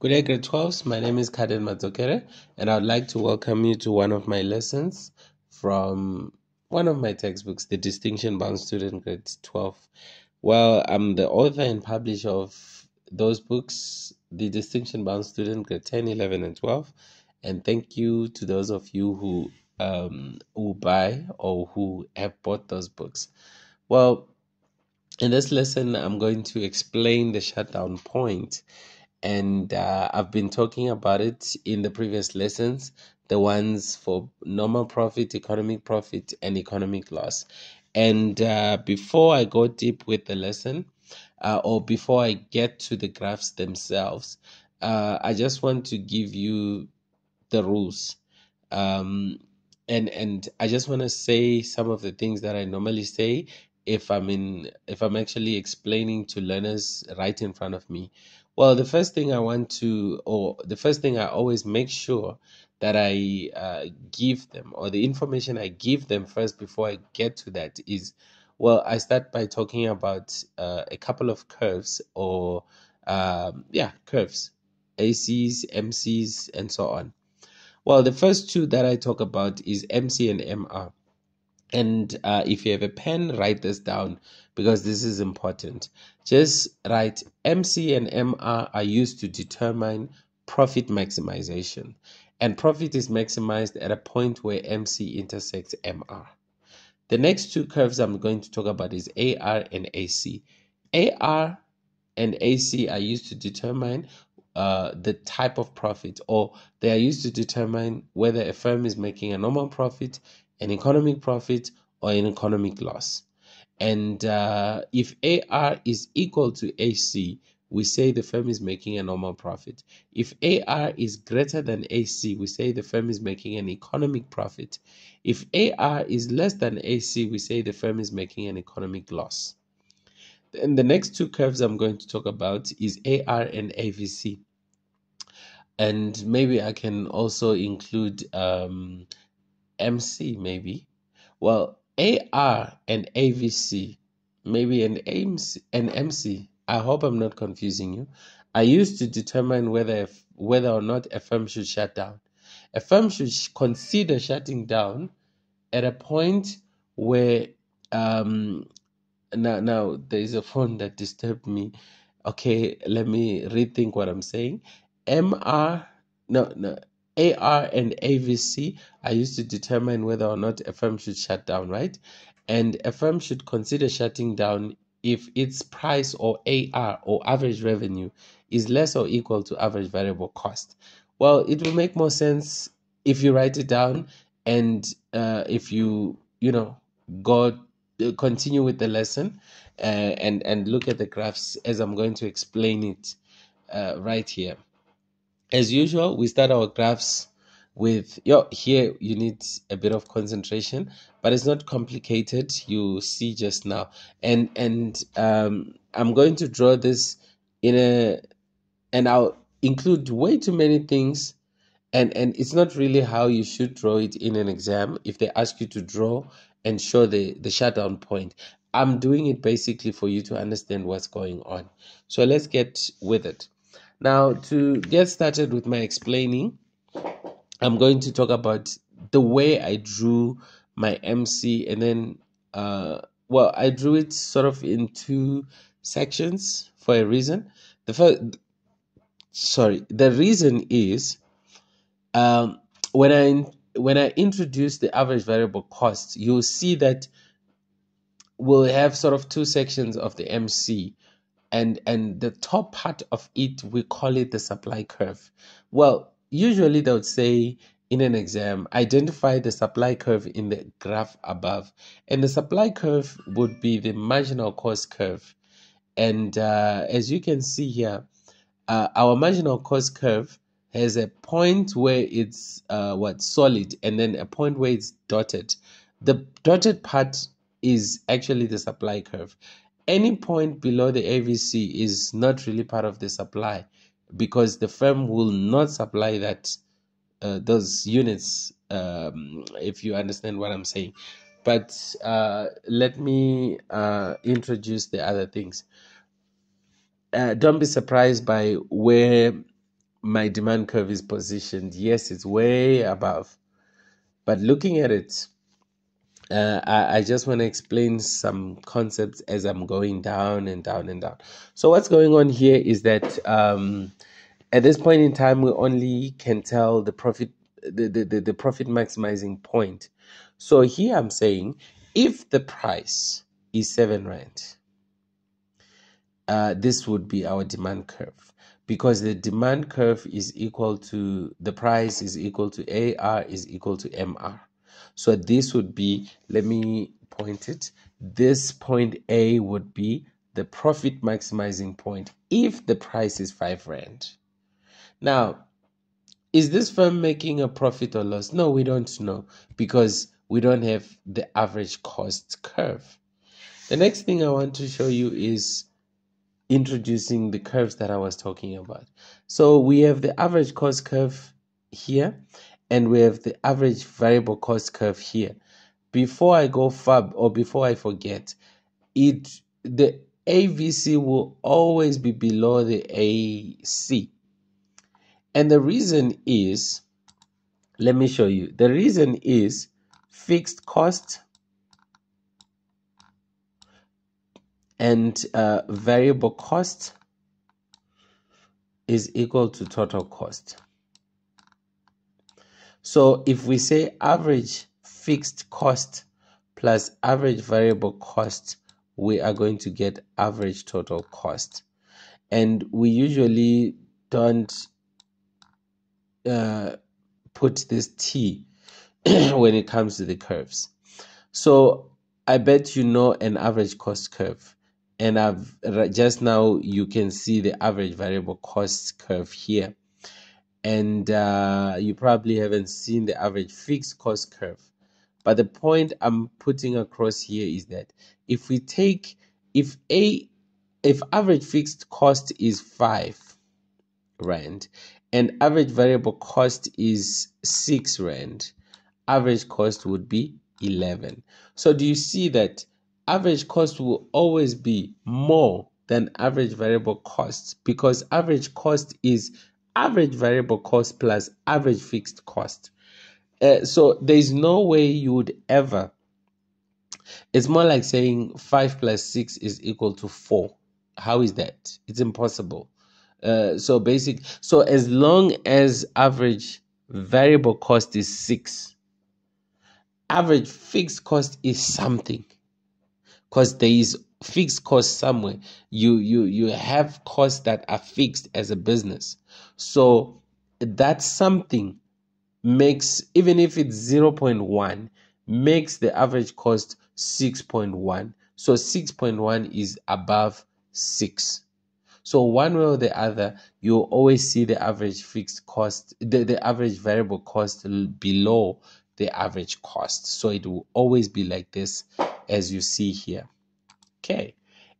Good day, grade 12s. My name is Carden Madzokere, and I'd like to welcome you to one of my lessons from one of my textbooks, The Distinction Bound Student, grade 12. Well, I'm the author and publisher of those books, The Distinction Bound Student, grade 10, 11, and 12. And thank you to those of you who um, who buy or who have bought those books. Well, in this lesson, I'm going to explain the shutdown point and uh, I've been talking about it in the previous lessons the ones for normal profit, economic profit, and economic loss. And uh, before I go deep with the lesson, uh, or before I get to the graphs themselves, uh, I just want to give you the rules. Um, and and I just want to say some of the things that I normally say if I'm in if I'm actually explaining to learners right in front of me. Well, the first thing I want to, or the first thing I always make sure that I uh, give them, or the information I give them first before I get to that is, well, I start by talking about uh, a couple of curves, or um, yeah, curves, ACs, MCs, and so on. Well, the first two that I talk about is MC and MR. And uh, if you have a pen, write this down because this is important. Just write MC and MR are used to determine profit maximization. And profit is maximized at a point where MC intersects MR. The next two curves I'm going to talk about is AR and AC. AR and AC are used to determine uh, the type of profit, or they are used to determine whether a firm is making a normal profit an economic profit or an economic loss. And uh, if AR is equal to AC, we say the firm is making a normal profit. If AR is greater than AC, we say the firm is making an economic profit. If AR is less than AC, we say the firm is making an economic loss. And the next two curves I'm going to talk about is AR and AVC. And maybe I can also include um, MC maybe. Well, AR and AVC, maybe an MC, an MC. I hope I'm not confusing you. I used to determine whether whether or not a firm should shut down. A firm should consider shutting down at a point where um now now there is a phone that disturbed me. Okay, let me rethink what I'm saying. MR no no AR and AVC are used to determine whether or not a firm should shut down, right? And a firm should consider shutting down if its price or AR or average revenue is less or equal to average variable cost. Well, it will make more sense if you write it down and uh, if you, you know, go continue with the lesson uh, and and look at the graphs as I'm going to explain it uh, right here. As usual, we start our graphs with yo here you need a bit of concentration but it's not complicated you see just now. And and um i'm going to draw this in a and i'll include way too many things and and it's not really how you should draw it in an exam if they ask you to draw and show the the shutdown point. I'm doing it basically for you to understand what's going on. So let's get with it now, to get started with my explaining, I'm going to talk about the way I drew my MC and then, uh, well, I drew it sort of in two sections for a reason. The first, sorry, the reason is um, when I when I introduce the average variable cost, you'll see that we'll have sort of two sections of the MC and and the top part of it we call it the supply curve. Well usually they would say in an exam identify the supply curve in the graph above. And the supply curve would be the marginal cost curve. And uh, as you can see here uh, our marginal cost curve has a point where it's uh, what solid and then a point where it's dotted. The dotted part is actually the supply curve any point below the AVC is not really part of the supply because the firm will not supply that uh, those units um, if you understand what I'm saying. But uh, let me uh, introduce the other things. Uh, don't be surprised by where my demand curve is positioned. Yes, it's way above. But looking at it, uh, I, I just want to explain some concepts as I'm going down and down and down. So what's going on here is that um, at this point in time, we only can tell the profit the, the, the, the profit maximizing point. So here I'm saying if the price is seven rand, uh, this would be our demand curve because the demand curve is equal to the price is equal to AR is equal to MR. So this would be, let me point it. This point A would be the profit maximizing point if the price is 5 Rand. Now, is this firm making a profit or loss? No, we don't know because we don't have the average cost curve. The next thing I want to show you is introducing the curves that I was talking about. So we have the average cost curve here and we have the average variable cost curve here. Before I go fab or before I forget, it the AVC will always be below the AC. And the reason is, let me show you. The reason is fixed cost and uh, variable cost is equal to total cost. So if we say average fixed cost plus average variable cost, we are going to get average total cost. And we usually don't uh, put this T when it comes to the curves. So I bet you know an average cost curve and I've just now you can see the average variable cost curve here and uh, you probably haven't seen the average fixed cost curve. But the point I'm putting across here is that if we take if a if average fixed cost is 5 rand and average variable cost is 6 rand average cost would be 11 so do you see that average cost will always be more than average variable cost because average cost is average variable cost plus average fixed cost. Uh, so there's no way you would ever. It's more like saying 5 plus 6 is equal to 4. How is that? It's impossible. Uh, so basic. So as long as average variable cost is 6, average fixed cost is something because there is fixed cost somewhere. You you you have costs that are fixed as a business. So that something makes even if it's 0.1 makes the average cost 6.1 so 6.1 is above 6 so one way or the other you always see the average fixed cost the, the average variable cost below the average cost. So it will always be like this as you see here. Okay,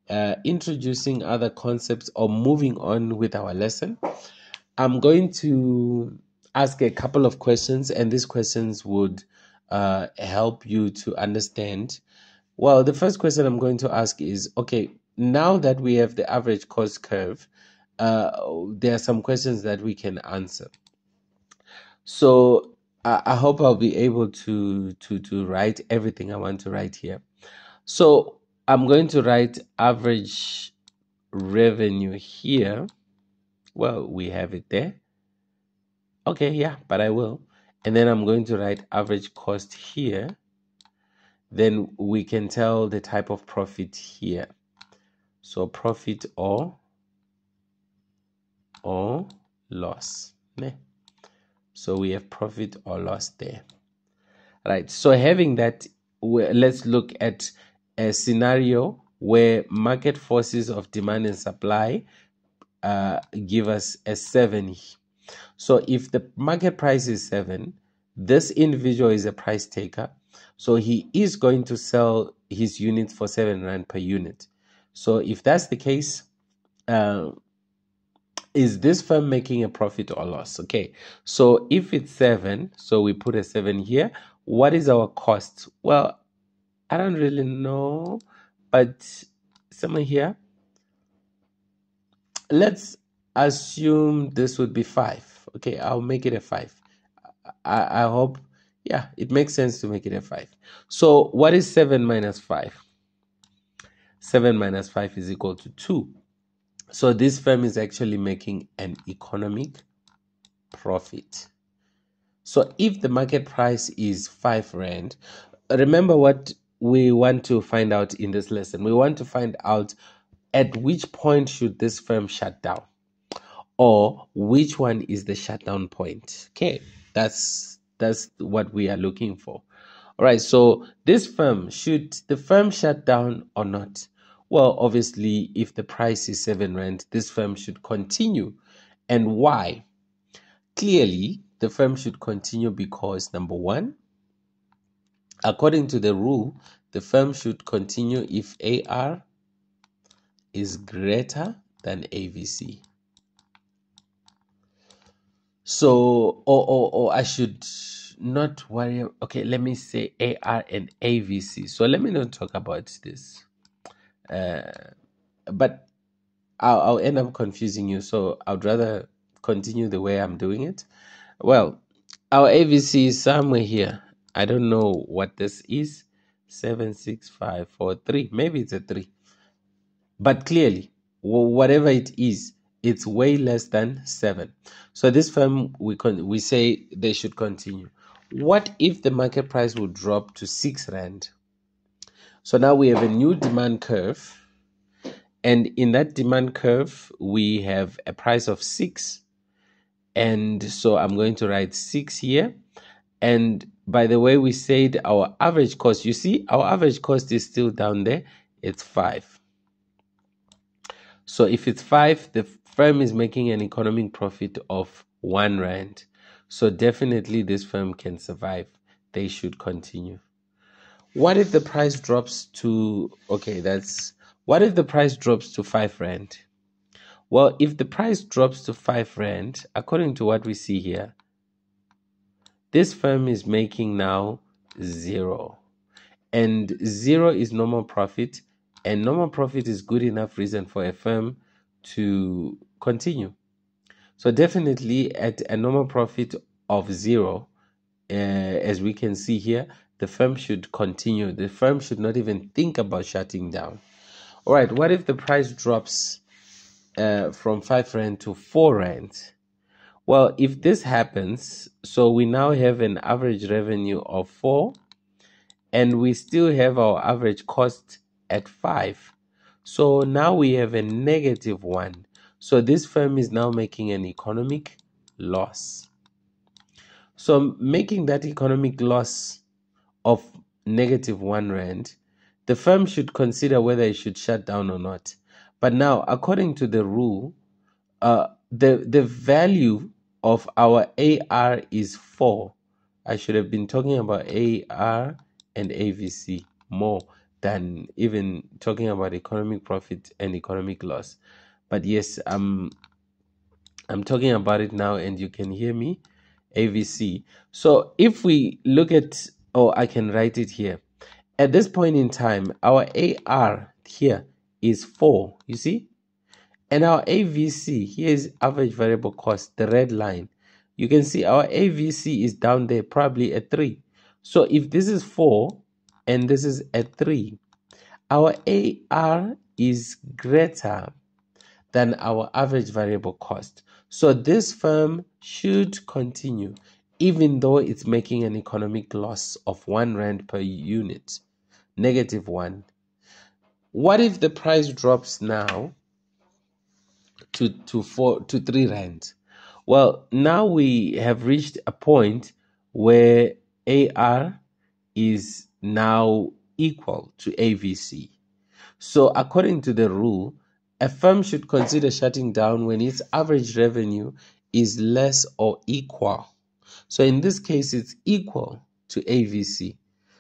uh, introducing other concepts or moving on with our lesson. I'm going to ask a couple of questions, and these questions would uh, help you to understand. Well, the first question I'm going to ask is okay, now that we have the average cost curve, uh, there are some questions that we can answer. So I, hope I'll be able to to to write everything I want to write here. So I'm going to write average revenue here. Well, we have it there. Okay, yeah, but I will. And then I'm going to write average cost here. Then we can tell the type of profit here. So profit or or loss. So we have profit or loss there. Right. So having that, let's look at a scenario where market forces of demand and supply uh, give us a 7 so if the market price is 7 this individual is a price taker. So he is going to sell his units for 7 rand per unit. So if that's the case uh, is this firm making a profit or loss? Okay. So if it's 7 so we put a 7 here what is our cost? Well I don't really know, but somewhere here, let's assume this would be 5. Okay, I'll make it a 5. I, I hope, yeah, it makes sense to make it a 5. So what is 7 minus 5? 7 minus 5 is equal to 2. So this firm is actually making an economic profit. So if the market price is 5 rand, remember what we want to find out in this lesson. We want to find out at which point should this firm shut down or which one is the shutdown point. Okay, that's that's what we are looking for. All right, so this firm should the firm shut down or not? Well, obviously, if the price is 7 rand, this firm should continue. And why? Clearly, the firm should continue because number 1, According to the rule, the firm should continue if AR is greater than AVC. So, or, or, or I should not worry. Okay, let me say AR and AVC. So let me not talk about this. Uh, but I'll, I'll end up confusing you. So I'd rather continue the way I'm doing it. Well, our AVC is somewhere here. I don't know what this is. Seven, six, five, four, three. Maybe it's a three. But clearly, whatever it is, it's way less than seven. So this firm, we con- we say they should continue. What if the market price would drop to six rand? So now we have a new demand curve, and in that demand curve, we have a price of six. And so I'm going to write six here. And by the way, we said our average cost, you see, our average cost is still down there. It's 5. So if it's 5, the firm is making an economic profit of 1 rand. So definitely this firm can survive. They should continue. What if the price drops to, okay, that's, what if the price drops to 5 rand? Well, if the price drops to 5 rand, according to what we see here, this firm is making now zero. And zero is normal profit. And normal profit is good enough reason for a firm to continue. So definitely at a normal profit of zero, uh, as we can see here, the firm should continue. The firm should not even think about shutting down. All right, what if the price drops uh, from 5 rand to 4 rand? Well, if this happens, so we now have an average revenue of 4 and we still have our average cost at 5. So now we have a negative 1. So this firm is now making an economic loss. So making that economic loss of negative 1 rand, the firm should consider whether it should shut down or not. But now, according to the rule, uh, the the value of our AR is 4. I should have been talking about AR and AVC more than even talking about economic profit and economic loss. But yes, I'm I'm talking about it now and you can hear me. AVC. So if we look at oh, I can write it here. At this point in time, our AR here is 4. You see? And our AVC, here is average variable cost, the red line. You can see our AVC is down there, probably at 3. So if this is 4 and this is at 3, our AR is greater than our average variable cost. So this firm should continue even though it's making an economic loss of 1 rand per unit, negative 1. What if the price drops now to to four to three rand. Well, now we have reached a point where AR is now equal to AVC. So, according to the rule, a firm should consider shutting down when its average revenue is less or equal. So, in this case, it's equal to AVC.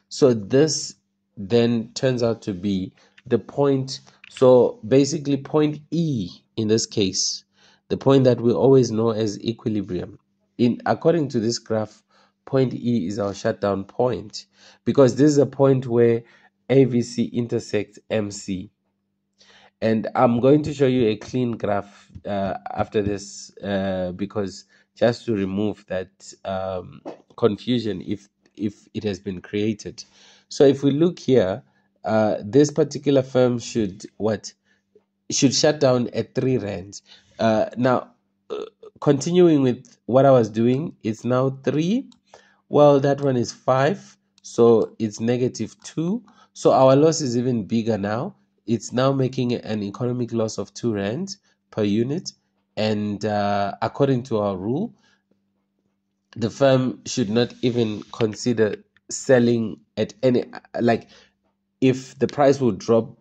So, this then turns out to be the point. So, basically, point E in this case, the point that we always know as equilibrium. In according to this graph, point E is our shutdown point because this is a point where AVC intersects MC. and I'm going to show you a clean graph uh, after this uh, because just to remove that um, confusion if if it has been created. So if we look here, uh, this particular firm should what should shut down at three rands. Uh, now, uh, continuing with what I was doing, it's now three. Well, that one is five, so it's negative two. So our loss is even bigger now it's now making an economic loss of two rand per unit. And uh, according to our rule, the firm should not even consider selling at any like if the price will drop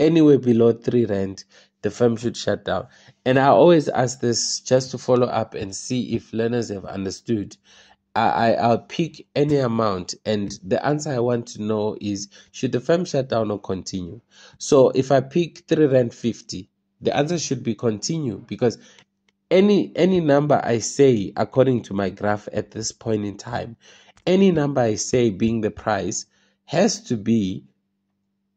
anywhere below three rand, the firm should shut down. And I always ask this just to follow up and see if learners have understood I, I'll pick any amount, and the answer I want to know is should the firm shut down or continue? So if I pick three rand fifty, the answer should be continue because any any number I say according to my graph at this point in time, any number I say being the price has to be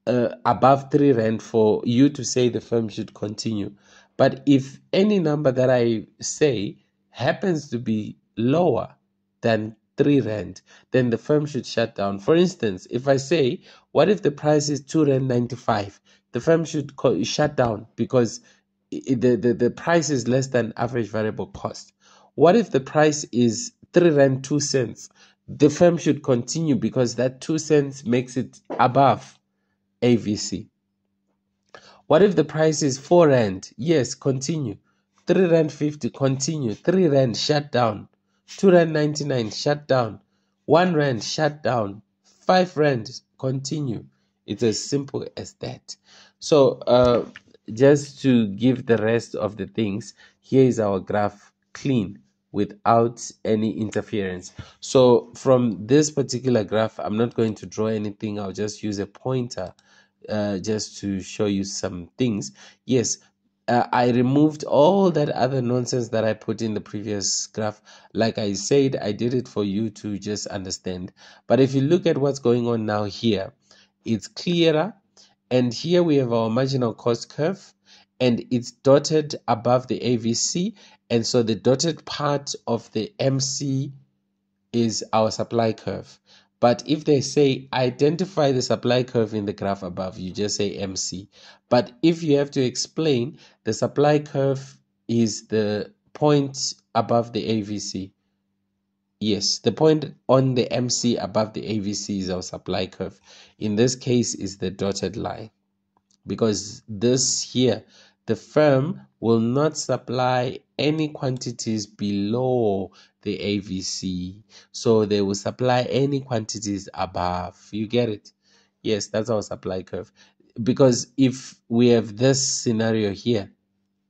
uh, above three rand for you to say the firm should continue. But if any number that I say happens to be lower than 3 rand, then the firm should shut down. For instance, if I say, what if the price is 2 rand 95? The firm should shut down because the, the, the price is less than average variable cost. What if the price is 3 rand 2 cents? The firm should continue because that 2 cents makes it above AVC. What if the price is 4 rand? Yes, continue. 3 rand 50, continue. 3 rand, shut down. 2 rand 99 shut down 1 rand shut down 5 rand continue it's as simple as that so uh, just to give the rest of the things here is our graph clean without any interference so from this particular graph i'm not going to draw anything i'll just use a pointer uh, just to show you some things yes uh, I removed all that other nonsense that I put in the previous graph. Like I said, I did it for you to just understand. But if you look at what's going on now here, it's clearer. And here we have our marginal cost curve and it's dotted above the AVC. And so the dotted part of the MC is our supply curve. But if they say identify the supply curve in the graph above, you just say MC. But if you have to explain, the supply curve is the point above the AVC. Yes, the point on the MC above the AVC is our supply curve. In this case, is the dotted line because this here the firm will not supply any quantities below the AVC. So they will supply any quantities above. You get it? Yes, that's our supply curve. Because if we have this scenario here,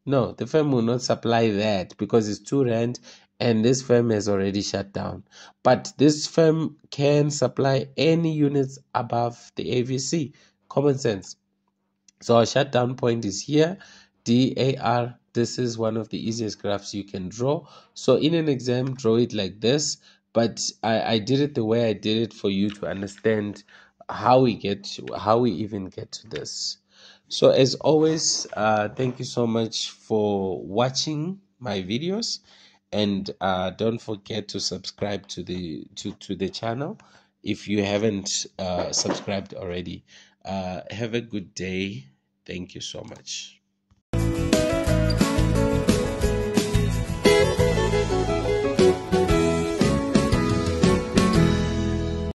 no, the firm will not supply that because it's two rand and this firm has already shut down. But this firm can supply any units above the AVC. Common sense. So our shutdown point is here DAR. This is one of the easiest graphs you can draw. So in an exam, draw it like this. But I, I did it the way I did it for you to understand how we get to, how we even get to this. So as always, uh, thank you so much for watching my videos and uh, don't forget to subscribe to the to, to the channel if you haven't uh, subscribed already. Uh, have a good day. Thank you so much.